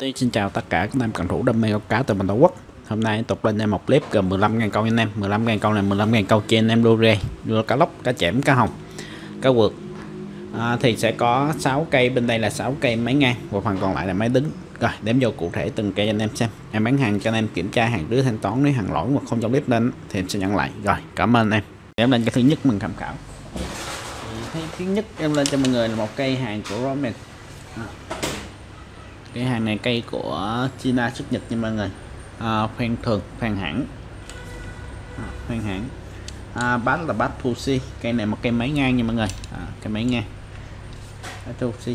Tí xin chào tất cả các em cần thủ đam mê câu cá từ mình Tổ quốc. Hôm nay tục lên em một clip gồm 15.000 câu anh em. 15.000 câu này 15.000 câu trên em đô rê. Đưa cá lóc, cá chẽm, cá hồng Cá vượt à, Thì sẽ có 6 cây bên đây là 6 cây máy ngang Và phần còn lại là máy đứng. Rồi đếm vô cụ thể từng cây anh em xem. Em bán hàng cho anh em kiểm tra hàng đứa thanh toán Nếu hàng lỗi mà không cho clip lên thì em sẽ nhận lại. Rồi cảm ơn em. Em lên cái thứ nhất mình tham khảo. Thì thứ nhất em lên cho mọi người là một cây hàng của Roman cái hàng này cây của China xuất Nhật nha mọi người. À, khoan thường khoan hãng. À, khoan hãng. À, bát là bát Fuji cây này một cây máy ngang nha mọi người. À, cây máy ngang. Bát Fuji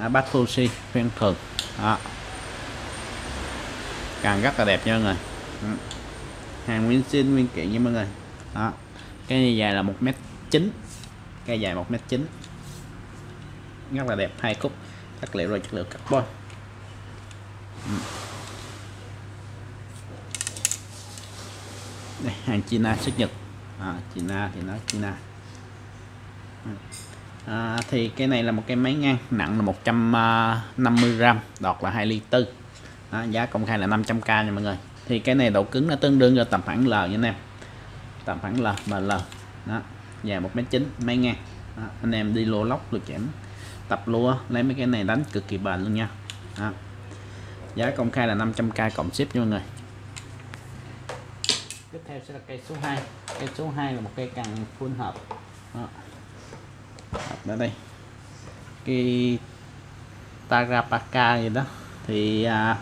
à, bát Fuji khoan thường. À. càng rất là đẹp nha mọi người. À. hàng nguyên sinh nguyên kiện nha mọi người. À. cái này dài là một mét chín. Cây dài một mét chín. Rất là đẹp hai khúc chất liệu rồi chất liệu carbon. Đây hàng China xuất Nhật. À, China thì nó China. À, thì cái này là một cái máy ngang nặng là 150 à, gram đọt là 2 ly tư. À, giá công khai là 500k nha mọi người. Thì cái này độ cứng nó tương đương cho tầm khoảng L nha anh em. Tầm khoảng L mà L. Đó dài 1m9 máy ngang. Đó, anh em đi lô lóc được chém tập lúa lấy mấy cái này đánh cực kỳ bền luôn nha. Đó. giá công khai là 500k cộng ship nha mọi người. Tiếp theo sẽ là cây số 2 cây số 2 là một cây càng full hợp. Đó. ở đây. Cái Tarapaka gì đó. Thì à,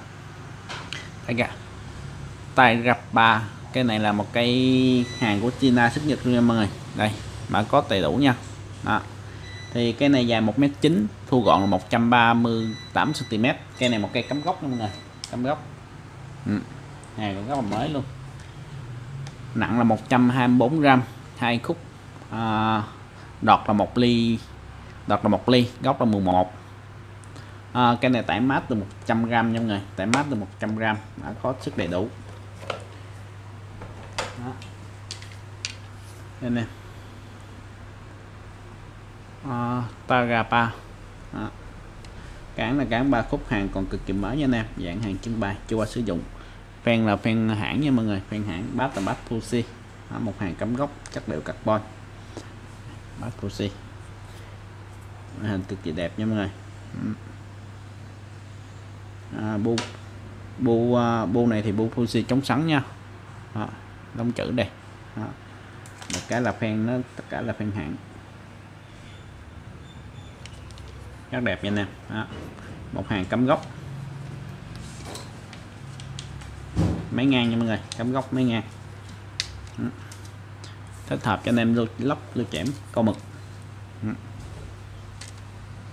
Tarapa cái này là một cây hàng của China xuất Nhật luôn nha mọi người. Đây mà có đầy đủ nha. Đó thì cái này dài 1m9 thu gọn là 138 cm cây này một cây cắm gốc luôn nè cắm gốc ừ. này còn rất là mới luôn. Nặng là 124 gram hai khúc. À, đọt là một ly đọt là một ly gốc là 11 à, cái này tải mát từ 100 gram nha mọi người tải mát từ 100 gram đã có sức đầy đủ. Đó. đây nè. Ờ, uh, Tarapa ờ. là cản ba khúc hàng còn cực kỳ mới nha anh em. Dạng hàng trưng bày chưa qua sử dụng. Phen là phen hãng nha mọi người. Phen hãng bát là bát Fuji một hàng cắm gốc chất liệu carbon. Bát Fuji hình cực kỳ đẹp nha mọi người. À, bu bu uh, bu này thì bu Fuji chống sắn nha. Đó, đóng chữ đây. Đó. một cái là phen nó tất cả là phen hãng. Rất đẹp nha anh em. Đó. một hàng cắm gốc máy ngang nha mọi người, cắm gốc máy ngang. Đó. thích hợp cho anh em lưu lóc lưu chẽm câu mực. Đó.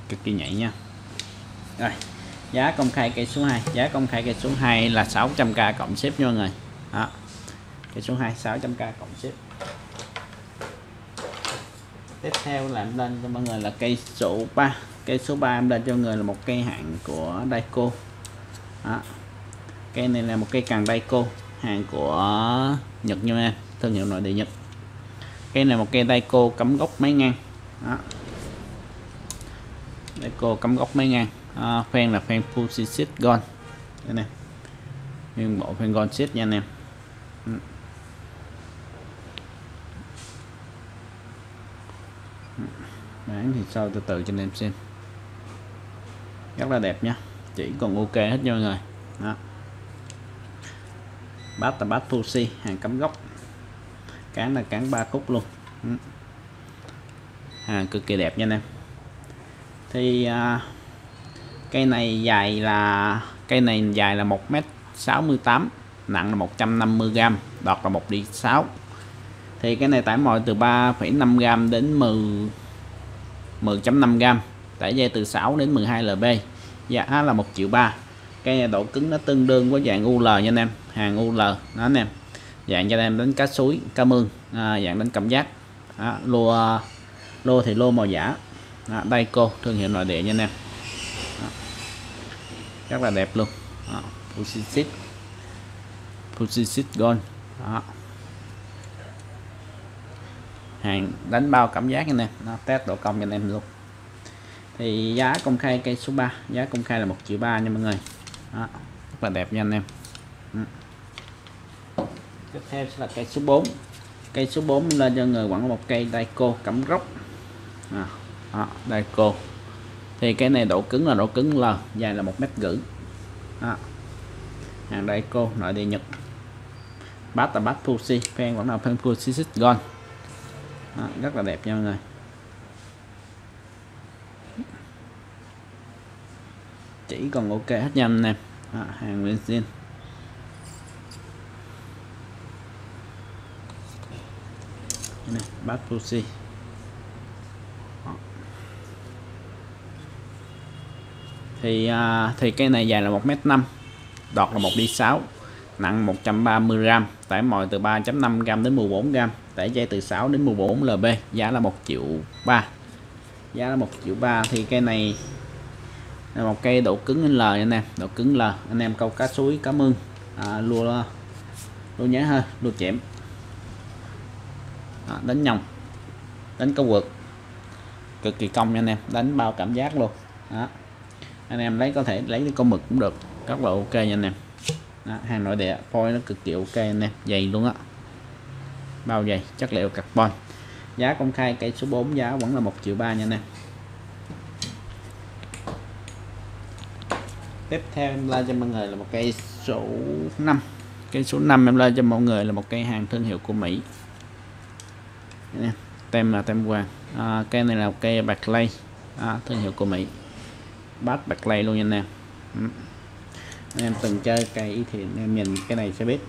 cực kỳ nhạy nha. Rồi, giá công khai cây số 2 giá công khai cây số 2 là 600k cộng ship nha mọi người. Đó. Cây số 2 600k cộng ship. Tiếp theo làm lên cho mọi người là cây số 3 cây số 3 em lên cho người là một cây hạng của Daiko. Đó. cây này là một cây càng Daiko hàng của Nhật nha em. Thương hiệu nội địa Nhật. Cây này một cây Daiko cắm gốc máy ngang. Đó. Daiko cắm gốc máy ngang. À, phen là phen Fuji Gold. Đây này nguyên bộ phen Gold Sheet nha anh em. Ừ. Ừ. Bán thì sau từ từ cho anh em xem rất là đẹp nha chỉ còn ok hết nha mọi người đó. bát là bát Fuji hàng cắm gốc. Cán là cán ba khúc luôn. Hàng cực kỳ đẹp nha anh em. Thì à, cây này dài là cây này dài là 1m68 nặng là 150g đọt là 1 đi 6 thì cái này tải mọi từ 3,5g đến 10 10.5g tải dây từ 6 đến 12 lb giá là 1 triệu 3 cái độ cứng nó tương đương với dạng UL nha anh em. Hàng UL đó anh em. Dạng cho anh em đánh cá suối cá mương à, dạng đánh cảm giác. Đó, lô à, lô thì lô màu giả. Đó, đây cô thương hiệu nội địa nha anh em. Đó. rất là đẹp luôn. Đó, Fujisit Fujisit Gold. Đó. Hàng đánh bao cảm giác anh em. Nó test độ công cho anh em luôn thì giá công khai cây số 3 giá công khai là một triệu ba nha mọi người. Đó, rất là đẹp nha anh em. Ừ. tiếp theo sẽ là cây số 4 cây số 4 lên cho người vẫn một cây Daiko cắm rốc. À, đó, Daiko. Thì cái này độ cứng là độ cứng L dài là một mét rưỡi. Đó. hàng Daiko nội địa Nhật. Bát là bát Fuji fan quảng nào fan Fuji Gold đó, rất là đẹp nha mọi người. Chỉ còn ok hết nha anh em đó, à, hàng nguyên xin. Này, bát pussy. Thì à, thì cái này dài là 1m5 đọt là 1 đi 6 nặng 130g tải mồi từ 3.5g đến 14g tải dây từ 6 đến 14 lb giá là 1 triệu 3 giá là 1 triệu 3 thì cây này đây một cây độ cứng L anh em. Độ cứng L. Anh em câu cá suối cá mương. À, lua lua nhớ hơn lua chém à, đánh nhồng đánh câu vượt cực kỳ công nha anh em. Đánh bao cảm giác luôn. Đó. Anh em lấy có thể lấy cái con mực cũng được. Rất là ok nha anh em. Đó, hàng nội địa phôi nó cực kỳ ok anh em. Dày luôn á. Bao dày chất liệu carbon. Giá công khai cây số 4 giá vẫn là 1 triệu ba nha anh em. Tiếp theo em lên cho mọi người là một cây số 5 cây số 5 em lên cho mọi người là một cây hàng thương hiệu của Mỹ. Tem là tem vàng à, cây này là cây bạc lay à, thương hiệu của Mỹ. Bát bạc lay luôn nha anh em. Ừ. Anh em từng chơi cây thì anh em nhìn cái này sẽ biết.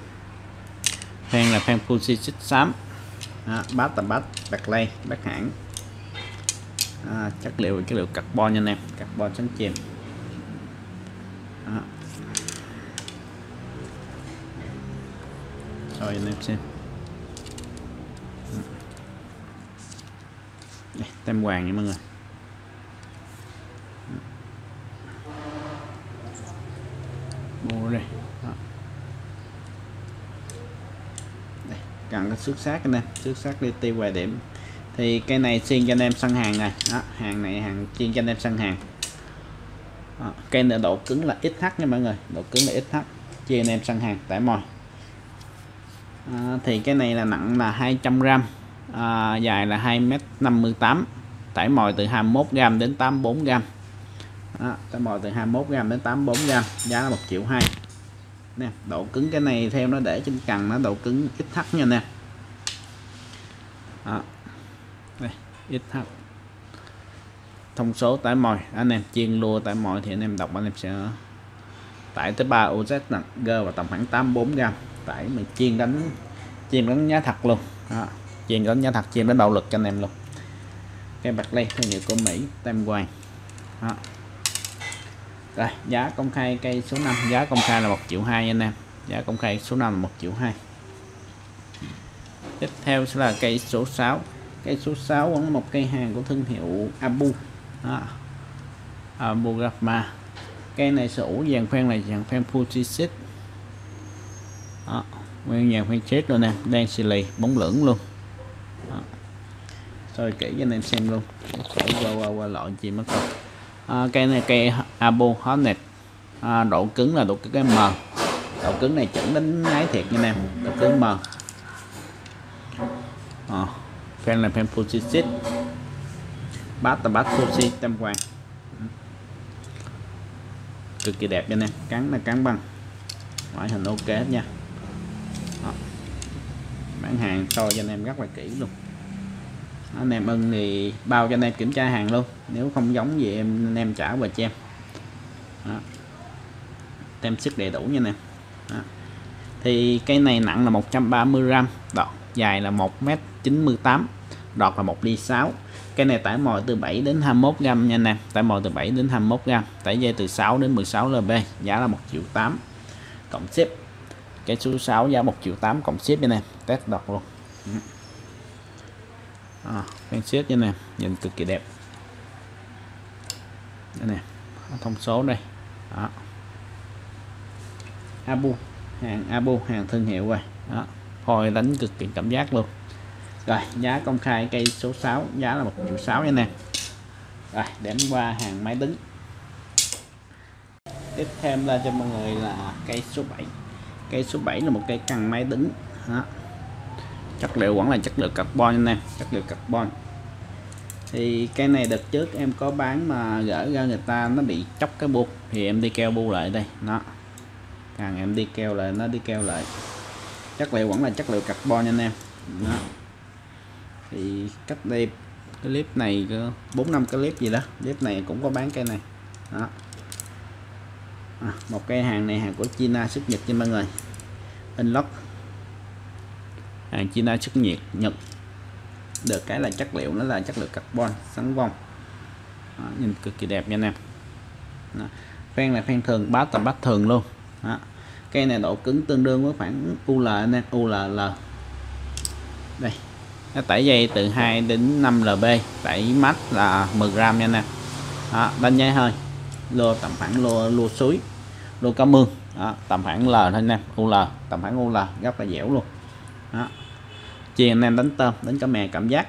Phan là phan Fuji xích xám à, bát là bát bạc lay bát hãng. À, chất liệu chất liệu carbon nha anh em carbon trắng chìm. Rồi anh em xem. Đây, tem hoàng nha mọi người. Mua đây. Đó. đây cần cái xuất sắc anh em xuất sắc đi tiêu vài điểm. Thì cái này xin cho anh em săn hàng này. Đó, hàng này hàng chuyên cho anh em săn hàng. Đó, cây này độ cứng là XH nha mọi người. Độ cứng là XH chia anh em săn hàng tải mồi à, thì cái này là nặng là 200g à, dài là 2m58 tải mồi từ 21g đến 84g đó, tải mồi từ 21g đến 84g giá là 1 triệu 2 nè độ cứng cái này theo nó để trên cần nó độ cứng ít thắt nha nè đó. đây thắt. thông số tải mồi anh em chiên lua tải mồi thì anh em đọc anh em sẽ tải tới 3 OZ nặng G và tầm khoảng 84 gram tải mình chiên đánh chiên đánh nhá thật luôn. Đó. chiên đánh nhá thật, chiên đánh bạo lực cho anh em luôn. Cái bạc lây thương hiệu của Mỹ, tam hoàng. Đó. rồi, giá công khai cây số 5 giá công khai là 1 triệu 2 anh em. Giá công khai số 5 là 1 triệu 2 tiếp theo sẽ là cây số 6 cây số 6 vẫn là một cây hàng của thương hiệu Abu. Đó. Abu Abugafma cây này sở hữu dàn khoen này dàn phan Fujitsu đó. Nguyên nhà phan chết luôn nè. Đang xì lì bóng lưỡng luôn. Đó. rồi kỹ cho anh em xem luôn. Phải qua qua qua lọ gì mất không à, cây này cây Abu Hornet. À, độ cứng là độ cứng cái M. Độ cứng này chuẩn đánh nháy thiệt nha em. Độ cứng M. À, fan là fan Fujitsu bát là bát Fuji tam quan cực kỳ đẹp nha anh em. Cắn là cắn băng ngoại hình ok hết nha bán hàng soi cho anh em rất là kỹ luôn. Anh em ưng thì bao cho anh em kiểm tra hàng luôn, nếu không giống gì em, anh em trả về cho em. Đó. tem sức đầy đủ nha nè thì cái này nặng là 130 gram, đọt dài là 1m98 đọt là 1 ly 6 cái này tải mồi từ 7 đến 21 gram nha anh em, tải mồi từ 7 đến 21 gram, tải dây từ 6 đến 16 lb giá là 1 triệu 8 cộng ship cái số 6 giá 1 triệu 8 cộng ship nha em test đọc luôn. À, fan ship như này nhìn cực kỳ đẹp. Đây nè thông số đây. Đó. Abu hàng Abu hàng thương hiệu rồi. Đó hồi đánh cực kỳ cảm giác luôn. Rồi giá công khai cây số 6 giá là 1 triệu 6 nha nè rồi đến qua hàng máy tính. Tiếp theo em cho mọi người là cây số 7 cây số 7 là một cây cần máy tính, đó. chất liệu vẫn là chất liệu carbon anh em chất liệu carbon. Thì cái này đợt trước em có bán mà gỡ ra người ta nó bị chóc cái bu thì em đi keo bu lại đây. Nó càng em đi keo lại nó đi keo lại. Chất liệu vẫn là chất liệu carbon anh em. Đó. thì cách đây cái clip này bốn năm cái clip gì đó. Clip này cũng có bán cây này. Đó à, một cây hàng này hàng của China xuất Nhật cho mọi người. Inlock hàng China xuất nhiệt Nhật. Được cái là chất liệu nó là chất liệu carbon sáng vong. Đó, nhìn cực kỳ đẹp nha anh em. Đó. phen là phen thường bát tầm bát thường luôn. Đó. cây này độ cứng tương đương với khoảng UL anh em ULL đây nó tải dây từ 2 đến 5 lb tải mắt là 10 gram nha anh em. Đó, đánh dây hơi lô tầm khoảng lô lô suối lô cá mương đó, tầm khoảng L thôi anh em. UL tầm khoảng UL rất là dẻo luôn. Đó. Chị anh em đánh tôm đánh cá mè cảm giác.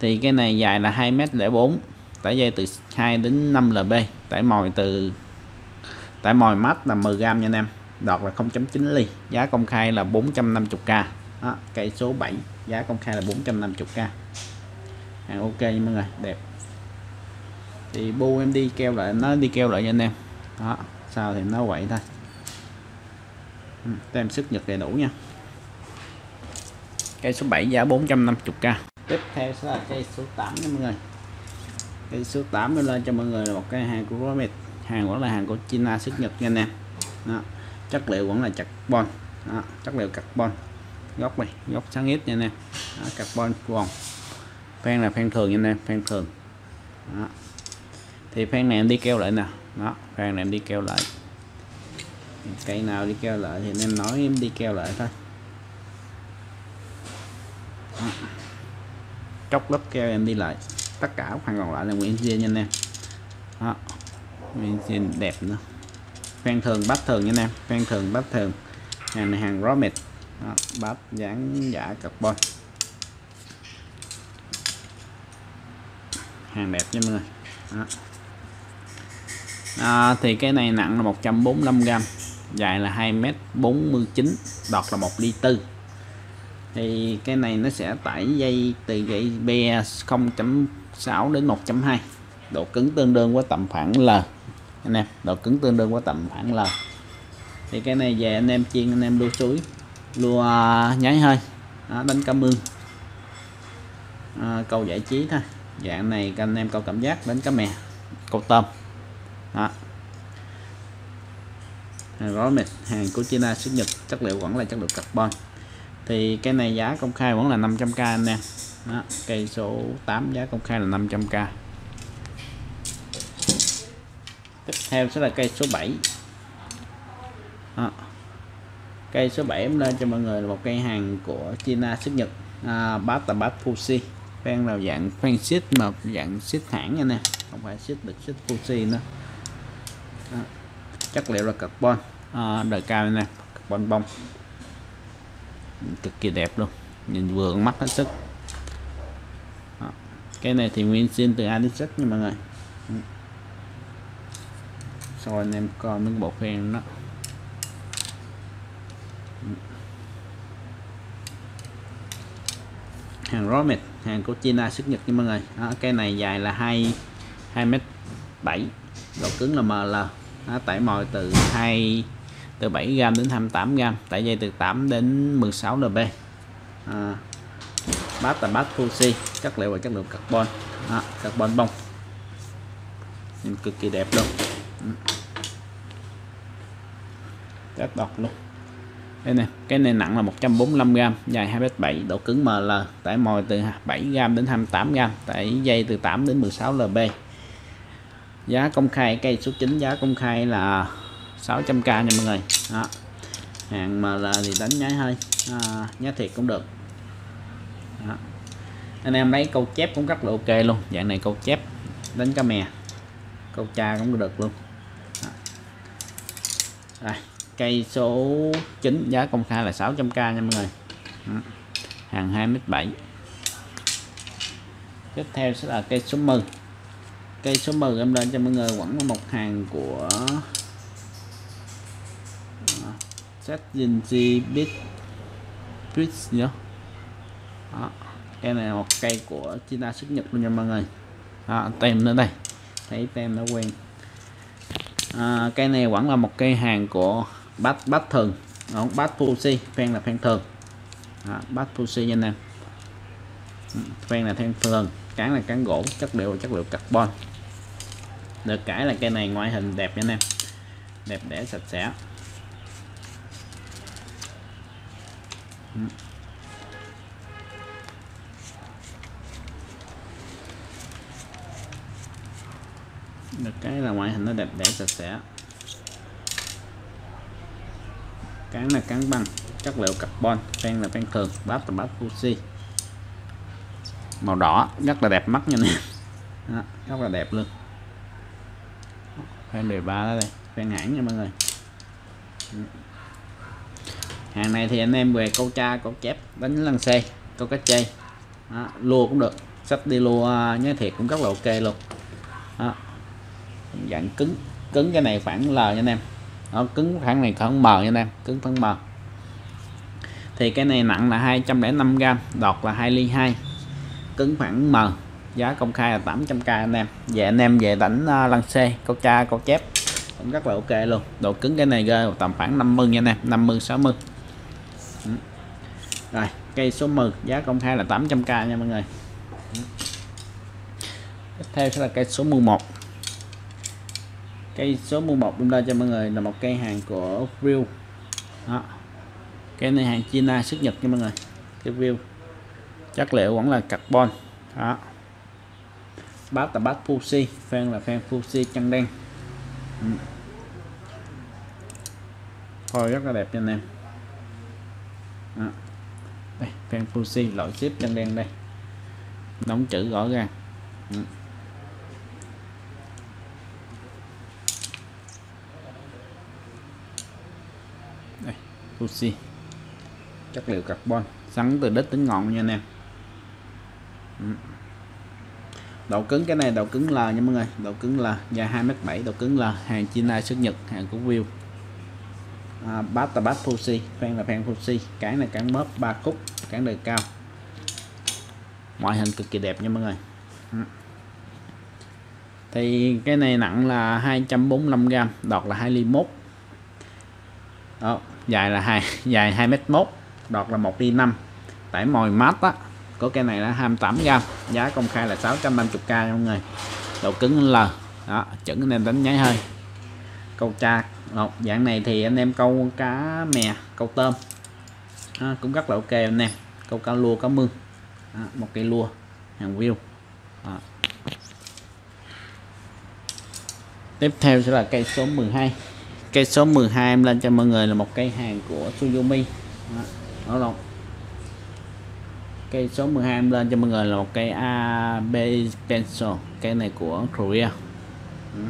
Thì cái này dài là 2 m 04 tải dây từ 2 đến 5 lb tải mồi từ tải mồi mắt là 10 gram nha anh em. Đọt là 0.9 ly giá công khai là 450k đó, cây số 7 giá công khai là 450k hàng ok nha mọi người đẹp. Thì bu em đi keo lại nó đi keo lại cho anh em. Đó sao thì nó vậy thôi ừ, tem sức nhật đầy đủ nha. Cây số 7 giá 450k tiếp theo sẽ là cây số 8 nha mọi người. Cây số 8 lên cho mọi người là một cái hàng của Romet. Hàng vẫn là hàng của China xuất Nhật nha anh em. Đó. chất liệu vẫn là carbon. Đó. chất liệu carbon. Góc này góc sáng ít nha anh em. Đó. carbon vòng phen là phen thường nha anh em, phen thường. Đó. thì phen này em đi keo lại nè đó phen này em đi keo lại. Cây nào đi keo lại thì em nói em đi keo lại thôi. Chốc lớp keo em đi lại. Tất cả phần còn lại là nguyên zin nha anh em. Đó. Nguyên zin đẹp nữa. Phen thường bát thường nha anh em. Phen thường bát thường. Hàng này hàng romet bát dáng giả carbon. Hàng đẹp nha mọi người. Đó. À, thì cái này nặng là 145g dài là 2m49 đọt là 1 ly tư. Thì cái này nó sẽ tải dây từ dây be 0.6 đến 1.2 độ cứng tương đương với tầm khoảng L. Anh em độ cứng tương đương với tầm khoảng L. Thì cái này về anh em chiên anh em lưu suối lua nháy hơi đó, đánh cá mương. À, câu giải trí thôi. Dạng này anh em câu cảm giác đánh cá mè câu tôm đó. Hàng gói mệt hàng của China xuất Nhật chất liệu vẫn là chất liệu carbon. Thì cái này giá công khai vẫn là 500k anh em. Đó, cây số 8 giá công khai là 500k tiếp theo sẽ là cây số 7 đó. cây số 7 em lên cho mọi người là một cây hàng của China xuất Nhật à, bát là bát Fuji fan là dạng fan xít mà dạng xít thẳng nha nè không phải xít được xít Fuji nữa chất liệu là carbon. À, đời cao nè carbon bông cực kỳ đẹp luôn. Nhìn vừa mắt hết sức. À, cái này thì nguyên xin từ Adidas nha mọi người. Ừ. Sau anh em coi miếng bộ phim đó. Ừ. Hàng Romet hàng của China xuất Nhật nha mọi người. Đó, cái này dài là 2 2 mét 7 độ cứng là ML nó tải mồi từ 2 từ 7 gram đến 28 gram tải dây từ 8 đến 16 lb à, bát là bát Fuji chất liệu và chất lượng carbon. À, carbon bông. Nhìn cực kỳ đẹp luôn. Ừ. Rất đọc luôn. Đây nè cái này nặng là 145 gram dài 2m7 độ cứng ML tải mồi từ 7 gram đến 28 gram tải dây từ 8 đến 16 lb giá công khai cây số 9 giá công khai là 600k nha mọi người đó. hàng mà là thì đánh nháy hơi à, nhá thiệt cũng được đó. anh em lấy câu chép cũng rất là ok luôn dạng này câu chép đánh cá mè câu cha cũng được luôn đó. Đây, cây số 9 giá công khai là 600k nha mọi người đó. hàng 2m7 tiếp theo sẽ là cây số 10 cây số 10 em lên cho mọi người vẫn là một hàng của à, ZNG Bit Bit nhớ. Đó. cây này là một cây của China xuất nhật luôn nha mọi người. Đó, tem nữa đây. Thấy tem nó quen. À, cây này vẫn là một cây hàng của bát bát thường. Đó, bát Pussy phen là phen thường. Đó, bát Pussy nha anh em. Ừ, phen là phen thường. Cán là cán gỗ chất liệu chất liệu carbon được cái là cây này ngoại hình đẹp nha anh em. Đẹp đẽ, sạch sẽ. Được, cái là ngoại hình nó đẹp đẽ, sạch sẽ. Cán là cán băng, chất liệu carbon, phen là phen thường, bát là bát Fuji màu đỏ, rất là đẹp mắt nha nè rất là đẹp luôn phen đề ba đó đây. Phen hãng nha mọi người. Hàng này thì anh em về câu cha câu chép đánh lăng xe câu cá chay. Đó, lua cũng được. Sách đi lua à, nhớ thiệt cũng rất là ok luôn. Đó. dạng cứng cứng cái này khoảng L nha anh em. Nó cứng khoảng này khoảng M nha anh em. Cứng khoảng M. Thì cái này nặng là 205g đọt là 2 ly 2 cứng khoảng M giá công khai là 800k anh em. Về anh em về đánh uh, à, lăng xe câu cha câu chép cũng rất là ok luôn. Độ cứng cái này rơi tầm khoảng 50 nha anh em 50 60 ừ. rồi cây số 10 giá công khai là 800k nha mọi người. Ừ. Tiếp theo sẽ là cây số 11 cây số 11 chúng ta cho mọi người là một cây hàng của view đó. Cái này hàng China xuất nhật nha mọi người. Cái view chất liệu vẫn là carbon. Đó bát là bát Fuji fan là fan Fuji chân đen ừ. phôi rất là đẹp cho anh em đó. đây fan Fuji loại ship chân đen đây đóng chữ rõ ràng ừ. đây Fuji chất liệu carbon, sắn từ đít đến ngọn nha anh em. Ừ độ cứng cái này độ cứng là nha mọi người. Độ cứng là dài 2m7 độ cứng là hàng China xuất Nhật hàng của View. À, bát là bát Fuji fan là fan Fuji cán là cán mớp 3 khúc cán đời cao. Ngoại hình cực kỳ đẹp nha mọi người. Ừ. Thì cái này nặng là 245g đọt là 2 ly 1 đó dài là 2 dài 2 mét mốt đọt là 1 ly 5 tải mồi mát á có cái này là 28 gram giá công khai là 650k mọi người. Độ cứng L đó chuẩn anh em đánh nháy hơi. Câu cha một dạng này thì anh em câu cá mè câu tôm. À, cũng rất là ok anh em. Câu cá lua cá mương. À, một cây lua hàng view. À. tiếp theo sẽ là cây số 12 cây số 12 em lên cho mọi người là một cây hàng của Suzumi đó, đó cây số 12 em lên cho mọi người là một cây AB Pencil. Cây này của Korea. Đó.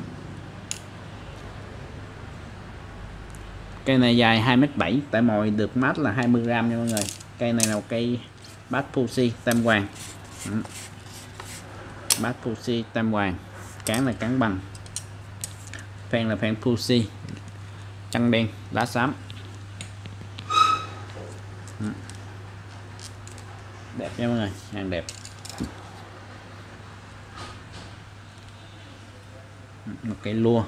cây này dài 2m7 tại mồi được mát là 20g nha mọi người. Cây này là một cây bát Fuji tam hoàng. Bát Fuji tam hoàng. Cán là cán bằng. Phen là phen Fuji chân đen lá xám đẹp nha mọi người hàng đẹp. Một cái lua.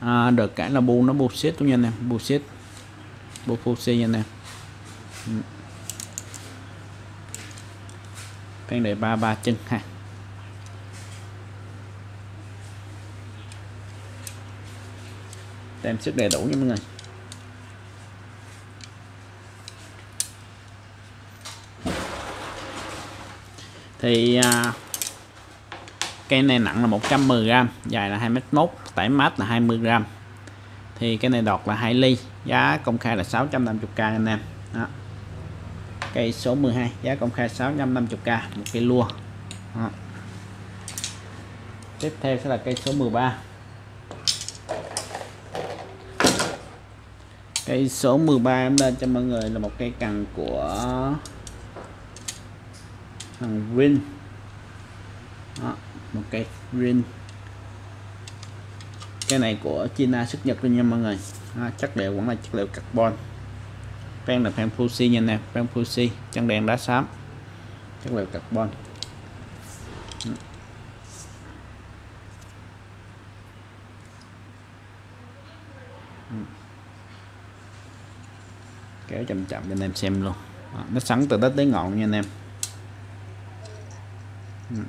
À, được cái là bu nó bu xít nha anh em bu xít bu phu nha anh em cái này ba ba chân ha. Tem sức đầy đủ nha mọi người. Thì à, cây này nặng là 110g dài là 2m1 tải mát là 20g thì cái này đọt là 2 ly giá công khai là 650k anh em đó. cây số 12 giá công khai 650k một cây lua đó. tiếp theo sẽ là cây số 13 cây số 13 em lên cho mọi người là một cây cần của Ờ, thằng Rin Đó, một cây Rin cái này của China xuất Nhật luôn nha mọi người. Đó, chất liệu vẫn là chất liệu carbon. Fan là fan Fuji nha nè fan Fuji chân đèn đá xám. Chất liệu carbon. Kéo chậm chậm cho anh em xem luôn. Đó, nó sẵn từ đất tới ngọn nha anh em. Ừ.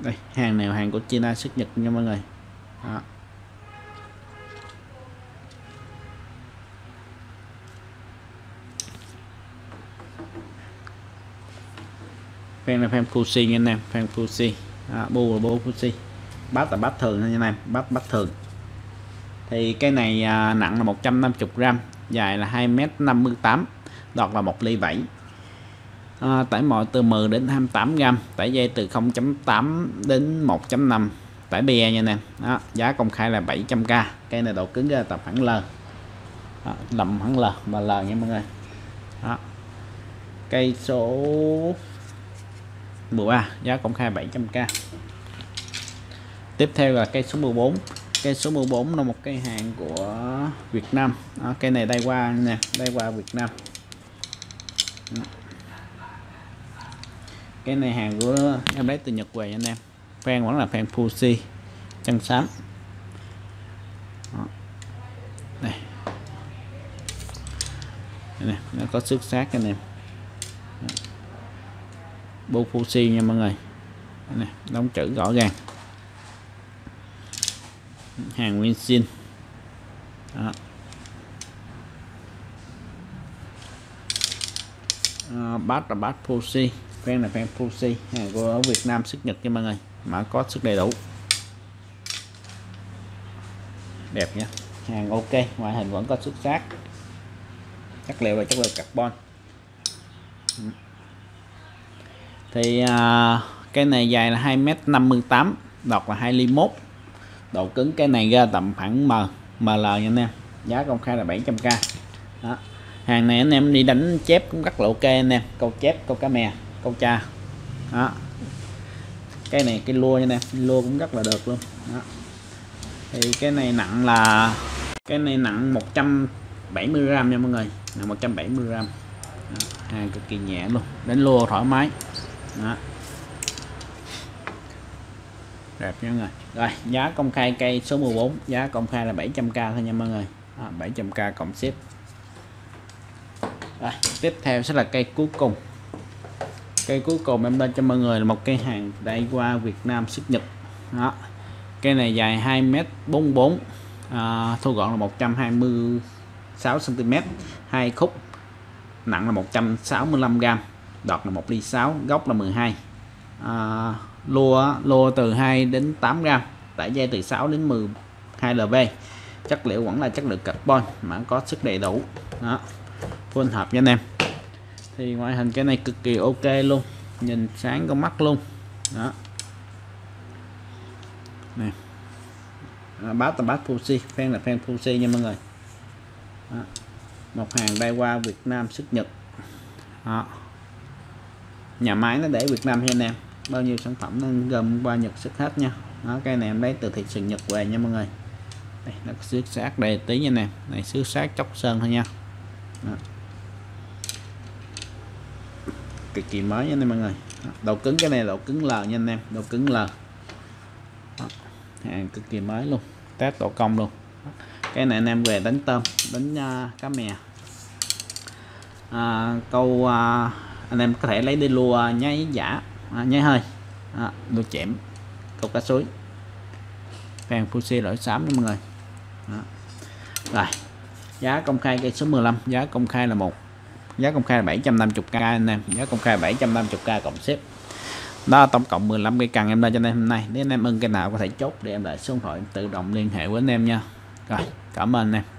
đây hàng nào hàng của China xuất Nhật nha mọi người. Đó. fan là fan Fuji nha anh em fan Fuji à, bu là bu Fuji bát là bát thường nha anh em bát bát thường thì cái này à, nặng là 150 gram dài là 2m58 đọt là 1 ly 7 à, tải mọi từ 10 đến 28 gram tải dây từ 0.8 đến 1.5 tải bia nha nè. Đó, giá công khai là 700k cây này độ cứng ra tập hẳn L. Đó, lầm hẳn L mà L nha mọi người. Đó. cây số 13 giá công khai 700k tiếp theo là cây số 14 cây số 14 là một cây hàng của Việt Nam. À, cây này đây qua nè đây qua Việt Nam. Cái này hàng của em lấy từ Nhật về anh em. Fan vẫn là fan Fuji chân xám. Đây đây nè nó có sức sát anh em. Bô Fuji nha mọi người. Đây nè đóng chữ rõ ràng hàng nguyên sinh đó. À, bát là bát Pussy fan là fan Pussy hàng của ở Việt Nam xuất Nhật nha mọi người. Mã có sức đầy đủ. Đẹp nha hàng ok ngoại hình vẫn có xuất sắc. Chất liệu là chất liệu carbon. Ừ. Thì à, cái này dài là 2m58 đọc là 2 ly 1 độ cứng cái này ra tầm khoảng M ML nha anh em. Giá công khai là 700k đó. hàng này anh em đi đánh chép cũng rất là ok anh em. Câu chép, câu cá mè câu cha. Đó. Cái này cái lua nha nè lua cũng rất là được luôn. Đó. thì cái này nặng là, cái này nặng 170 gram nha mọi người. Nặng 170 gram. Đó. hàng cực kỳ nhẹ luôn. Đánh lua thoải mái. Đó đẹp nha mọi người. Rồi giá công khai cây số 14 giá công khai là 700k thôi nha mọi người. À, 700k cộng ship. Rồi tiếp theo sẽ là cây cuối cùng. Cây cuối cùng em lên cho mọi người là một cây hàng đại qua Việt Nam xuất Nhật. Đó cây này dài 2m44 à, thu gọn là 126 cm hai khúc nặng là 165 g đọt là 1 ly 6 gốc là 12 à, lua lô từ 2 đến 8 gram tải dây từ 6 đến 12 lv chất liệu vẫn là chất liệu carbon mà có sức đầy đủ. Đó phun hợp nha anh em. Thì ngoại hình cái này cực kỳ ok luôn nhìn sáng con mắt luôn. Đó. Nè. À, bát là bát Fuji fan là fan Fuji nha mọi người. Đó. một hàng bay qua Việt Nam xuất Nhật. Đó. nhà máy nó để Việt Nam nha anh em bao nhiêu sản phẩm nó gồm qua Nhật xuất hết nha đó cái này em lấy từ thị trường Nhật về nha mọi người. Đây nó xứ xác đây tí nha nè. Này xứ xác chóc sơn thôi nha. Đó. cực kỳ mới nha anh em mọi người. Độ cứng cái này độ cứng L nha anh em độ cứng L. Đó. hàng cực kỳ mới luôn test độ công luôn. Cái này anh em về đánh tôm đánh uh, cá mè. À, câu uh, anh em có thể lấy đi lùa nháy giả à, nháy hơi. À, được chém câu cá suối phèn Fuji lỗi xám nha mọi người. Đó. rồi giá công khai cây số 15 giá công khai là một giá công khai là 750k anh em giá công khai 750k cộng xếp. Đó tổng cộng 15 cây cần em ra cho anh em hôm nay. Nếu anh em ưng cái nào có thể chốt để em lại số điện thoại tự động liên hệ với anh em nha. Rồi cảm ơn anh em.